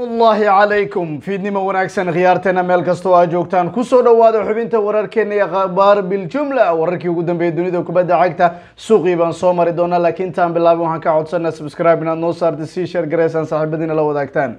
ullahi calaykum fiidnimo wanaagsan khiyaarteena meel kastoo aa joogtaan ku soo dhawaada xubinta wararkeena iyo akhbaar biljumla. Wararkii ugu dambeeyay dunida kubadda cagta suuqii baan soo mari doonaa laakiin intaan bilaabin waxaan ka codsanaa subscribe inaad noo saarta sii share garaysaan saaxiibadiina la wadaagtaan.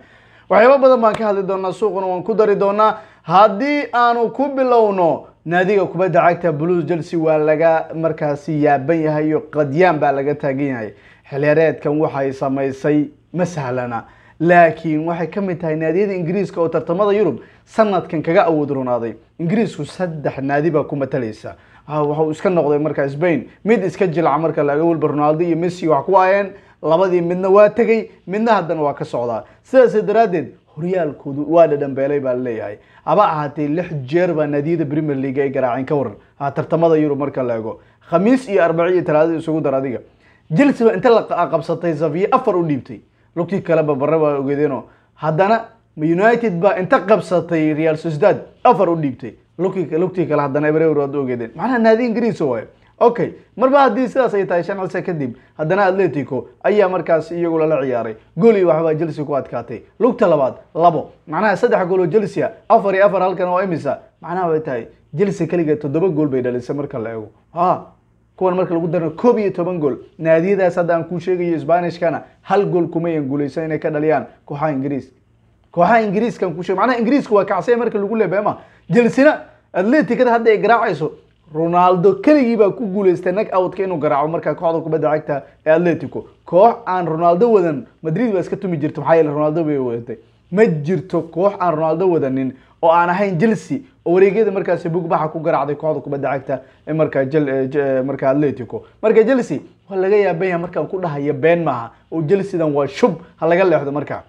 Waxyaaba badan baan ka hadli doonaa suuquna waan ku dari doonaa. Haddii aanu ku bilowno naadiga kubadda cagta blues chelsea waa laga markaasi yaaban yahay iyo qadyaan baa laga taagan yahay. Xilyareedkan waxay samaysay ma sahlana laakiin waxay ka mid tahay naadiyada ingiriiska oo tartamada yurub sanadkan kaga awood runaaday ingiriisku saddex naadi baa ku matalaysa waxau iska noqday markaa spain mid iska jilca marka laga walba ronaldo iyo messi wax ku ayeen labadii midna waa tegey midna haddana waa ka socdaa. Sidaas daraaddeed horyaalkoodu waa dhadhambeelay baa la leeyahay haba ahaatee lix jeer baa naadiyada premier league ay garaaceen ka waran. Tartamada yurub marka la ego khamiis iyo arbaci iyo talaadada isugu dar adiga. Chelsea ba inta la qabsatay safiye afar u dhiibtay lugtii kaleba barre waa ogeedeeno haddana united baa inta qabsatay real sociedad afar u dhiibtay. Lugtii kale haddana ebrewer waad ogeedeen. Macnaha naadi ingiriis waayo okay marba haddii sidaas ay tahay shan cise kadib haddana atletico ayaa markaas iyagu lala ciyaaray. Gool iyo waxbaa chelsea ku adkaatay. Lugta labaad labo. Macnaha saddex gool oo chelsea afar iyo afar halkan oo imisa macnaha way tahay chelsea keliga toddoba gool bay dhalisay marka la eego. Ha kuwan marka lagu darno koob iyo toban gool naadiyadaas hadda aan kuu sheegayo sbanishkana hal gool kumayan guuleysan inay ka dhaliyaan kooxaha ingiriis. Kooxaha ingiriiskan ku sheeg macnaha ingiriisku waa kacsay marka lagu leebema jelsina atleticada hadda ay garaacayso ronaldo keligii baa ku guuleystay nag outka inuu garaaco markaa kooxda kubadda cagta ee atletico. Koox aan ronaldo wadan madrid baa iska tumi jirta maxaa yeele ronaldo bay wadatay ma jirto koox aan ronaldo wadanin oo aan ahayn chelsea oo wareegyada markaasi bugbaxa ku garaacday kooxda kubadda cagta ee markaa markaa atletico. Marka chelsea waa laga yaaban yahay markaan ku dhahaya been maaha oo chelseadan waa shub ha laga leexdo markaa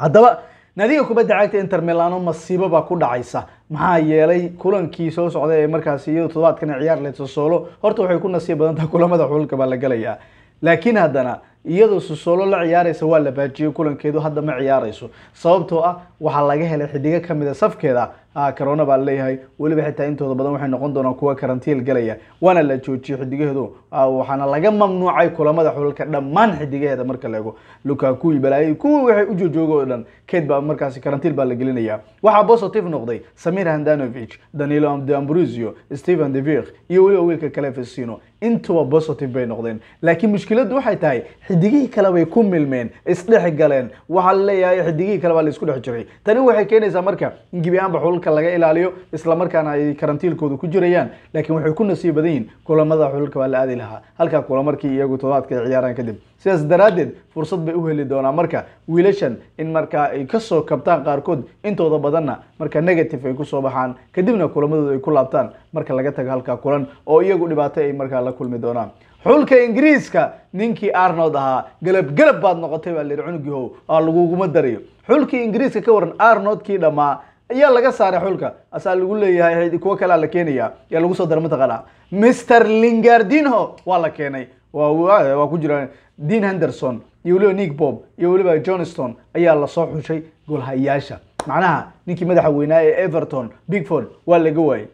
haddaba naadiga kubadda cagta inter milano masiibo baa ku dhacaysa. Maxaa yeelay kulankii soo socday ee markaasi iyado todobaadkan ciyaar leh sosolo horta waxay ku nasiib badan tahay kulamada xulka baa la gelayaa laakiin haddana iyadoo sosolo la ciyaaraysa waa la baajiyey kulankeedu hadda ma ciyaarayso. Sababtoo ah waxaa laga helay xidigo ka mid a safkeeda corona baa la leeyahay weliba xitaa intooda badan waxay noqon doonaan kuwa karantiil galaya. Waana la joojiyey xidigaheedu. Waxaana laga mamnuucay kulamada xulka dhammaan xidigaheeda marka la lukaku iyo balaayo kuwii waxay u joojooga oo dhan. Keed baa markaasi karantiil baa la gelinaya. Waxaa positive noqday. Samir handanovic danilo de ambrusio stephen devik iyo weliba wiilka kale fesino intuba positive bay noqdeen. Laakiin mushkiladdu waxay tahay xidigihii kale bay ku milmeen isdhex galeen. Waxaa la leeyahay xidigihii kale baa la isku dhex jiray. Tani waxay keenaysaa marka in gebi ahaanba xulka laga ilaaliyo isla markaana ay karantiilkooda ku jirayaan. Laakiin waxay ku nasiib badan yihiin kulamada xulka baa la aadi lahaa. Halkaa kula markii iyagu todobaadka ay ciyaaraan kadib sidaas daraaddeed fursad bay u heli doonaa marka wiilashan in markaa ay ka soo kabtaan qaarkood intooda badanna marka negative ay ku soo baxaan. Kadibna kulamadooda ay ku laabtaan marka laga tago halkaa kulan oo iyagu dhibaato ay markaa la kulmi doonaan xulka ingiriiska ninkii arnold ahaa galab galab baad noqotay baa lihi cunugiihow aa laguguma darayo. Xulkii ingiriiska ka waran arnoldkii dhammaa ayaa laga saaray xulka. Asaa lagu leeyahay kuwo kalea la keenaya yaa lagu soo dara mataqaana mr lingardinho waa la keenay. Waa ku jira dean henderson iyo weliba nick bob iyo weliba johnston ayaa la soo xushay golhayaasha macnaha ninkii madaxa weynaa ee everton bigford waa laga waayey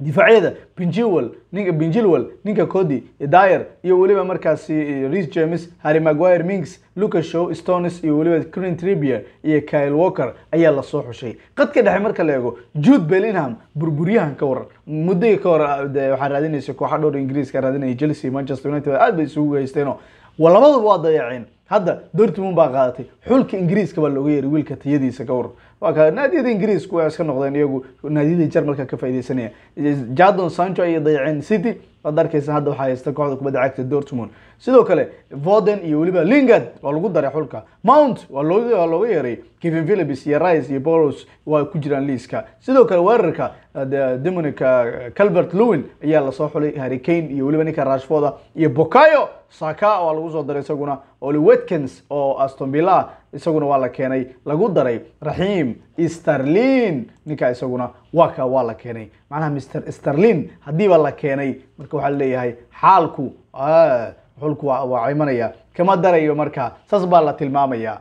difaacyada binjilwell ninka binjilwell ninka cody dyer iyo weliba markaasi rhys james harry maguire minks lucas show stones iyo weliba crin tribier iyo kyle walker ayaa la soo xushay. Qadka dhexe marka la eego jude bellingham burburyahan ka waran muddo ka hor waxaa raadinaysa kooxa dhowr ingiriiska raadinaya chelsea manchester united aad bay isugu haysteeno labaduba waa dayaceen. Hadda dortmund baa qaadatay xulka ingiriiska baa looga yeeray wiilka tayadiisa ka waran waa naadiyada ingiriisku waa iska noqdeen iyagu naadiyada jarmalka ka faaideysanaya jadon sancho ayay dayaceen city waad arkaysa hadda waxaa haysta kooxda kubadda cagta dortmund. Sidoo kale voden iyo weliba lingard waa lagu daray xulka. Mount waa loo waa looga yeeray kevin philips iyo rice iyo boros waa ku jiraan liiska. Sidoo kale weerarka dominic calvert lewin ayaa la soo xulay. Harry kane iyo weliba ninka rashforda iyo bokayo saka waa lagu soo daray isaguna. Oli watkins oo aston villa isaguna waa la keenay. Lagu daray raxiim sterlin ninka isaguna waa ka waa la keenay. Macnaha mr sterlin haddiiba la keenay marka waxaa leeyahay xaalku xulku waa imanaya kama darayo marka saas baa la tilmaamaya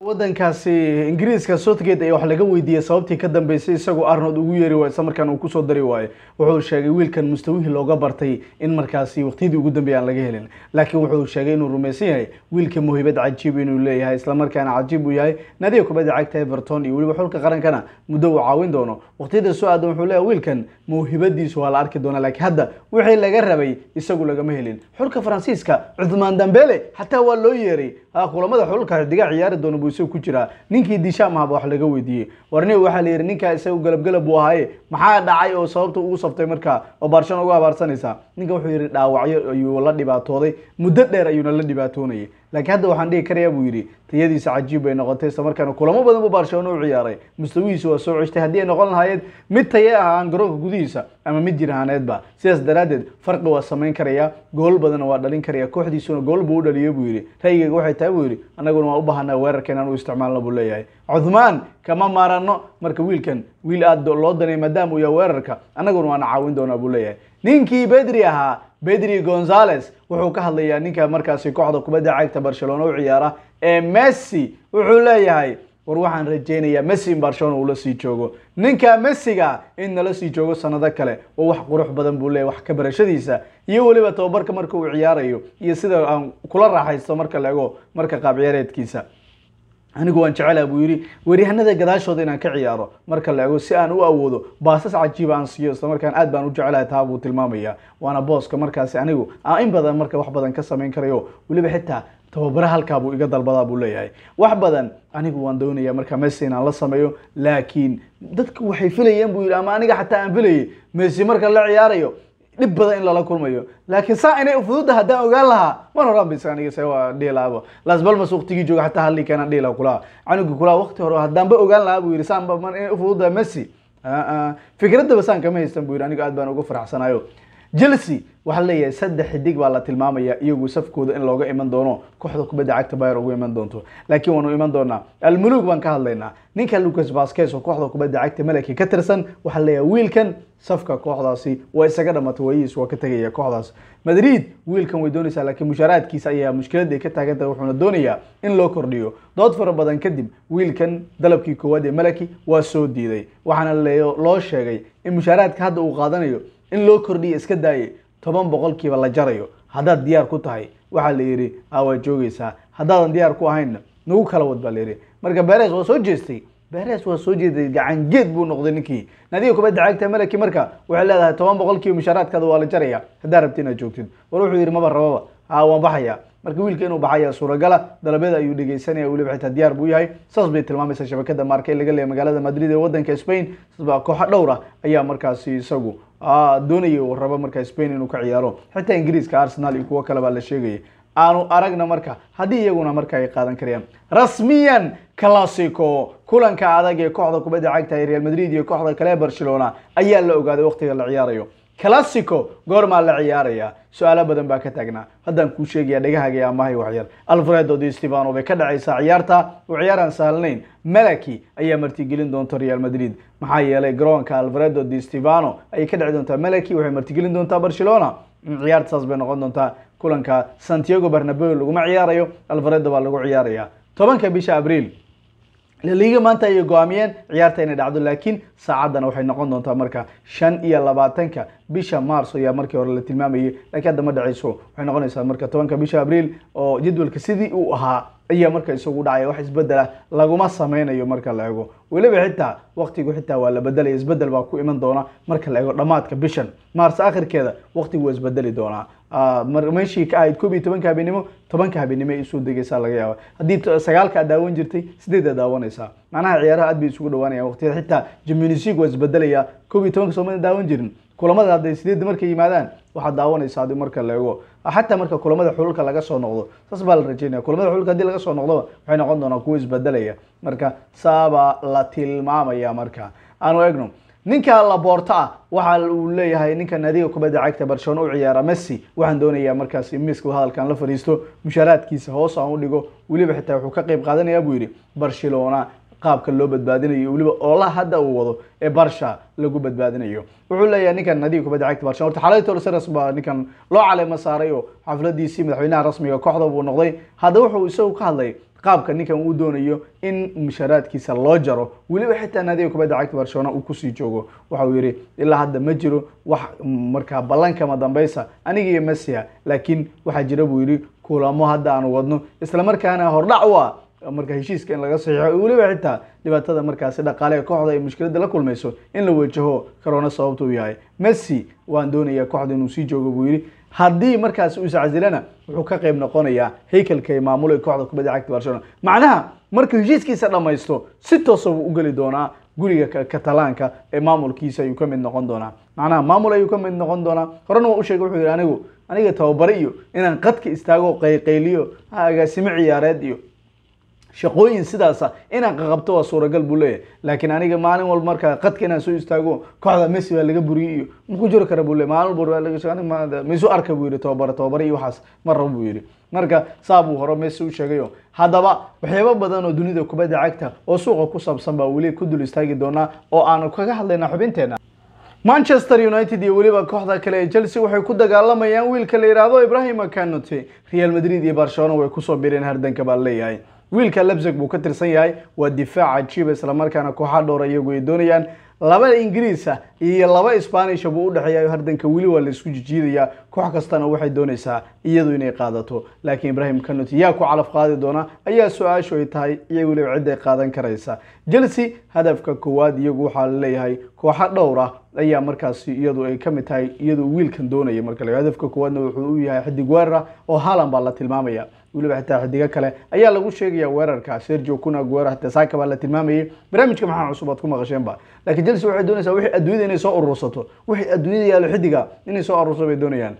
wadankaasi ingiriiska southgate ayaa wax laga weydiiyey sababtii ka dambeysay isagoo arnold ugu yeeri waayo isla markaan uu ku soo dari waayo wuxuu sheegay wiilkan mustawihii looga bartay in markaasi waqtiyadii ugu dambeeyay aan laga helin. Laakiin wuxuu sheegay inuu rumaysan yahay wiilka muhiimad cajiib inuu leeyahay isla markaana cajiib uu yahay. Nadiga kubadda cagta everton iyo weliba xulka qarankana muddo uu caawin doono. Waqtiyada soo aadan wuxuu leeyahay wiilkan mawhibadiisu waa la arki doonaa laakiin hadda wixii laga rabay isagu lagama helin. Xulka faransiiska cuthmaan dambele xataa waa loo yeeray. Kulamada xulka xidiga ciyaari doona buu isagu ku jiraa. Ninkii dishaam ahaba wax laga weydiiyey. Warniga waxaa la yidhi ninkaa isagu galabgalab buu ahaaye. Maxaa dhacay oo sababta ugu saftay markaa oo barshana uga abaarsanaysaa ninka wuxuu yidhi dhaawacyo ayuu la dhibaatooday. Muddo dheer ayuuna la dhibaatoonayay laakiin hadda waxaan dhihi karayaa buu yidhi tayadiisa cajiib bay noqotay isla markaana kulamo badan buu barcelona u ciyaaray. Mustawihiisa waa soo ceshtay haddii ay noqon lahaayeen mid taye ah aan garoonka gudihiisa ama mid jirahaaneedba sidaas daraaddeed farqi waa samayn karaya gool badanna waa dhalin karaya kooxdiisuna gool buu u dhaliyo buu yidhi. Ra'yigayga waxay tahay buu yidhi annaguna waan u baahanaa weerarka inaan u isticmaalno buu leeyahay. Cuthmaan kama maarano marka wiilkan wiil aad loo danay maadaama uu yahay weerarka annaguna waana caawin doonaa buu leeyahay. Ninkii bedri ahaa bedri gonzales wuxuu ka hadlayaa ninka markaasi kooxda kubadda cagta barcelona u ciyaara ee messi wuxuu leeyahay war waxaan rajaynayaa messi in barcelona uu la sii joogo. Ninka messiga in nala sii joogo sanado kale oo wax qurux badan buu leeyahay wax ka barashadiisa iyo weliba tababarka marka uu ciyaarayo iyo sida aan kula raaxaysto marka la ego marka qaab ciyaareedkiisa anigu waan jecelaha buu yidhi weeryahanada gadaashooda inaan ka ciyaaro marka la ego si aan u awoodo baasas cajiiba aan siiyo isla markaan aad baan u jecelahay taa buu tilmaamaya waana booska markaasi anigu aan in badan marka wax badan ka samayn karayo weliba xitaa tababare halkaa buu iga dalbadaa buu leeyahay. Wax badan anigu waan doonaya marka messi inaan la sameeyo laakiin dadka waxay filayeen buu yidhi ama aniga xataa aan filayay messi marka la ciyaarayo dhib badan in lala kulmayo. Laakiin saa inay ufududa haddaan ogaan lahaa mar horaan bis aniga se waa dhihi lahaaba las balmas waqtigii jooga keenan dhihi laha kulaha canuga kulaha waqti hore haddaanba ogaan lahaa buu yidhi saanba mar inay ufududa messi fikradaba saan kama haystan buu yidhi aniga aad baan uga faraxsanayo chelsea waxaa leeyahay saddex xidig baa la tilmaamaya iyagu safkooda in looga iman doono kooxda kubadda cagta bayer ugu iman doonto. Laakiin waanu iman doonaa. Almulug baan ka hadlaynaa. Ninka lucas vasquez oo kooxda kubadda cagta malaki ka tirsan waxaa leeyahay wiilkan safka kooxdaasi waa isaga dhamatay waayihiis waa ka tegaya kooxdaas. Madrid wiilkan way doonaysaa laakiin mushaaraadkiisa ayaa mushkilada ay ka taagan tahay wuxuuna doonayaa in loo kordhiyo. Dood fara badan kadib wiilkan dalabkii koowaad ee malaki waa soo diiday. Waxaana loo sheegay in mushaaraadka hadda uu qaadanayo in loo kordhiyo iska daaye toban boqolkiiba la jarayo. Haddaad diyaar ku tahay waxaa la yidhi a waa joogaysaa. Haddaadan diyaar ku ahaynna nagu kala wad baa la yidhi. Marka beres waa soo jeestay. Beres waa soo jeeday gacangeed buu noqday ninkii. Nadiga kubadda cagta malaki marka. Waxay leedahay toban boqolkiiba mushaaraadkaada waa la jaraya haddaa rabti inaad joogtid war wuxuu yidhi maba rababa ha waan baxaya marka wiilka inuu baxaya suuragala dalabyada ayuu dhegeysanaya weliba xitaa diyaar buu yahay. Saas bay tilmaamaysa shabakada maarka in laga leeyahay magaalada madrid ee wadanka spain. Kooxo dhowr ah ayaa markaasi isagu doonaya uu rabo marka spain inuu ka ciyaaro. Xitaa ingiriiska arsenal iyo kuwo kale baa la sheegaya aanu aragna marka haddii iyaguna marka ay qaadan karayaan. Rasmiyan classico kulanka adag ee kooxda kubadda cagta ee real madrid iyo kooxda kale ee barcelona ayaa la ogaaday waqtiga la ciyaarayo classico goormaa la ciyaaraya. Su'aalo badan baa ka taagnaa haddaan kuu sheegaya dhegahaaga iyo amahay waxyar alfredo di stefano bay ka dhacaysaa ciyaarta. Oo ciyaaraan sahlanayn malaki ayaa martigelin doonta real madrid. Maxaa yeelay garoonka alfredo di stefano ayay ka dhici doontaa malaki waxay martigelin doontaa barcelona. Ciyaarta saas bay noqon doontaa kulanka santiago bernabeu laguma ciyaarayo. Alfredo baa lagu ciyaaraya tobanka bisha abriil laliga maanta ayay go'aamiyeen ciyaarta inay dhacdo laakiin saacaddana waxay noqon doontaa marka shan iyo labaatanka bisha mars ayaa markii hore la tilmaamayay laakiin hadda ma dhacayso waxay noqonaysaa marka tobanka bisha abriil oo jadwalka sidii uu ahaa ayaa marka isagu dhacaya. Wax isbedela laguma sameynayo marka la ego weliba xitaa waqtigu xitaa waa la bedelaya isbeddel baa ku iman doona marka la ego dhammaadka bishan. Mars akhirkeeda waqtigu waa isbedeli doonaa meeshii ka ahayd koob iyo tobanka habeenimo tobanka habeenimo ay isoo degaysaa laga yaaba haddii sagaalka aad daawan jirtay sideed aad daawanaysaa. Macnaha ciyaaraha aad bay isugu dhawaanayaan waqtiyada xitaa league waa isbedelaya koob iyo tobanka soomaalida daawan jirin. Kulamada hadday sideedda markay yimaadaan waxaad daawanaysaa adi marka la ego xataa marka kulamada xululka laga soo noqdo saas baa la rajeynaya kulamada xululka haddii laga soo noqdoba waxay noqon doonaa kuwo isbedelaya marka saabaa la tilmaamaya marka. Aanu egno ninka laboorto ah waxa uu leeyahay ninka naadiga kubadda cagta barcelona u ciyaara messi. Waxaan doonayaa markaas miiska hadalkan la fadhiisto. Mushaaraadkiisa hoos aan u dhigo weliba xitaa wuxuu ka qayb qaadanaya buu yidhi barcelona qaabka loo badbaadinayo weliba oola hadda uu wado ee barsha lagu badbaadinayo. Wuxuu leeyahay ninkan nadiga kubadda cagta barcelona horta xalayto seres baa ninkan loo caleema saaray oo xafladiisii madaxweynaha rasmiga kooxda buu noqday. Hadda wuxuu isagu ka hadlay qaabka ninkan uu doonayo in musharaadkiisa loo jaro. Weliba xitaa naadiga kubadda cagta barcelona uu ku sii joogo. Waxa uu yidhi ilaa hadda ma jiro wax markaa ballankama dambeysa aniga iyo messiha laakiin waxaa jira buu yidhi kulamo hadda aan wadno. Islamarkaana hordhac u ah marka heshiiska in laga saxiixo. Weliba xitaa dhibaatada markaasi dhaqaale ee kooxda ay mushkiladda la kulmayso in la wajaho corona sababta uu yahay. Messi waan doonayaa kooxda inuu sii joogo buu yidhi haddii markaasi uu iscasilana wuxuu ka qayb noqonayaa haykalka ay maamulay kooxda kubadda cagta barcelona. Macnaha markuu heshiiskiisa dhammaysto si toosa buu u geli doonaa guriga katalaanka ee maamulkiisa ayuu ka mid noqon doonaa. Macnaha maamul ayuu ka mid noqon doonaa. Horena waa u sheegay wuxuu yidhi anigu aniga tababare iyo inaan qadka istaago qayqayliyo agaasimo ciyaareed iyo shaqooyin sidaasa inaan qaqabto waa suuragal buu leeyahay. Laakiin aniga maalin walba markaa qadka inaan soo istaago kooxda messi baa laga buriyey iyo maku jiri kara buu leeyahy maalin walba maisu arka buu yidhi tababare tababare iyo waxaas ma rabo buu yidhi. Marka saa buu hore messi u sheegayo haddaba waxyaabo badan oo dunida kubadda cagta oo suuqa ku saabsan baa weli ku dul istaagi doonaa oo aanu kaga hadlaynaa xubinteena. Manchester united iyo weliba kooxda kale ee chelsea waxay ku dagaalamayaan wiilka la yidhaahdo ibrahima canute real madrid iyo barcelona way ku soo bireen hardanka baa leeyahay wiilka lebsig buu ka tirsan yahay waa difaaca jiba islamarkaana kooxa dhowra iyagu ay doonayaan. Laba ingiriisa iyo laba sbanisha buu udhexeeya hardanka weli waa la isku jijiidayaa. Koox kastana waxay doonaysaa iyadu inay qaadato. Laakiin ibrahim canut yaa ku calaf qaadi doona ayaa su'aashu ay tahay iyo weliba cidday qaadan karaysa. Chelsea hadafka koowaad iyagu waxaa la leeyahay kooxa dhowr ah ayaa markaasi iyadu ay ka mid tahay iyadu wiilkan doonaya marka la hadafka koowaadna wuxuu u yahay xidig weerara oo haalan baa la tilmaamaya weliba xitaa xidigo kale ayaa lagu sheegaya weerarka sergio kuna guero xitaa saaka baa la tilmaamayay barnaamijka maxaa cusub aad ku maqasheenba? Laakiin chelsea waxay doonaysaa wixii adduunyada inay soo urursato wixii adduunyada yaalo xidiga inay soo urursato bay doonayaan.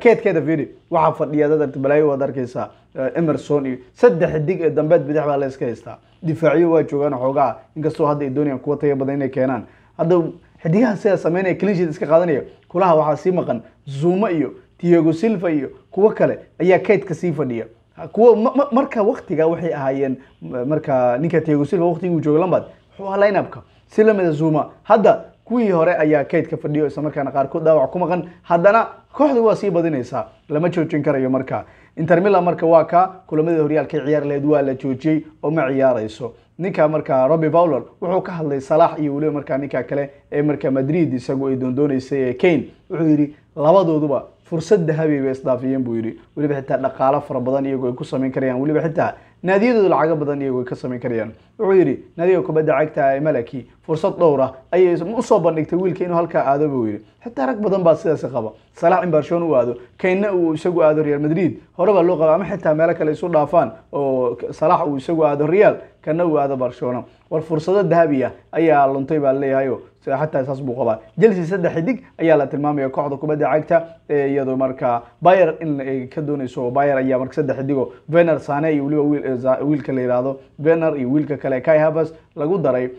Keedkeeda fiiri waxaa fadhiya dad balaayo waad arkaysaa emerson iyo saddex xidig ee dambeed bidix baa la haystaa. Difaaciyo waa joogaan xoogaa inkastoo hadda ay doonayaan kuwa tayo badan inay keenaan. Hadda xidigaha sidaa sameynaya cleansheet iska qaadanaya kulaha waxaa sii maqan zuma iyo tiago silva iyo kuwo kale ayaa keydka sii fadhiya kuwa marka waktiga waxay ahaayeen marka ninka tiago silva waktigii uu jooga lambad wuxuu ahaa lineupka. Si lamida zuma hadda kuwii hore ayaa keydka fadhiyo islamarkaana qaarkood dhaawac ku maqan. Haddana kooxdu waa sii badinaysaa lama joojin karayo marka. Inter milan marka waa ka kulamadii horyaalka ciyaar lahayd waa la joojiyey oo ma ciyaarayso ninka marka robbie fowler wuxuu ka hadlay salax iyo weliba markaa ninka kale ee marka madrid isagu ay doondooneysay ee kane. Wuxuu yidhi labadooduba fursad dahabi bay isdaafiyeen buu yidhi. Weliba xitaa dhaqaalo fara badan iyagoo ay ku samayn karayaan. Weliba xitaa naadiyadooda lacago badan iyagoo ay ka samayn karayaan. Wuxuu yidhi naadiga kubadda cagta ee malaki fursad dhowr ah ayay u soo bandhigtay wiilka inuu halkaa aado buu yidhi. Xitaa rag badan baa sidaasi qaba. Salax in barcelona u aado kaynna uu isagu aado real madrid. Hore baa loo qaba ama xitaa meelo kale isu dhaafaan oo salax uu isagu aado real kana uu aado barcelona. War fursado dahabi ah ayaa luntay baa leeyahayo xataa saas buu qabaa. Chelsea saddex xidig ayaa la tilmaamaya kooxda kubadda cagta ee iyadoo marka bayer in ka doonayso bayer ayaa marka saddex xidigo vener sane iyo weliba wiilka la yihahdo vener iyo wiilka kale kai havers lagu daray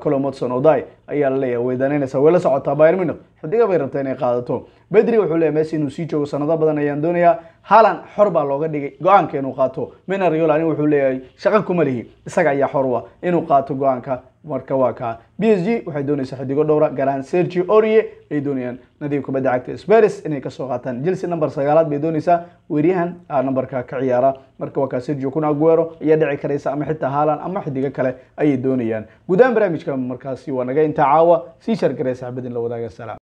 colomotson oday ayaa la leeyahay way danaynaysaa way la socotaa bayer munich. Xidiga bay rabtaa inay qaadato. Bedri wuxuu leeyahay messi inuu sii joogo sanado badan ayaan doonayaa. Haalan xor baa looga dhigay go'aanka inuu qaato. Mina riola aniga wuxuu leeyahay shaqo kuma lihi. Isaga ayaa xor u ah inuu qaato go'aanka marka waa kaa b s g waxay doonaysaa xidigo dhowra garaan sergio orie ay doonayaan nadiib kubadda cagta sparis inay ka soo qaataan. Chelsea number sagaalaad bay doonaysaa weeryahan numberka ka ciyaara. Marka waa kaa sergio kun aguero ayaa dhici karaysa ama xitaa haalan ama xidigo kale ayay doonayaan. Gudahaan barnaamijka markaasi waa naga intaa caawa. Sii shargaraysa xabadin la wadaaga salaam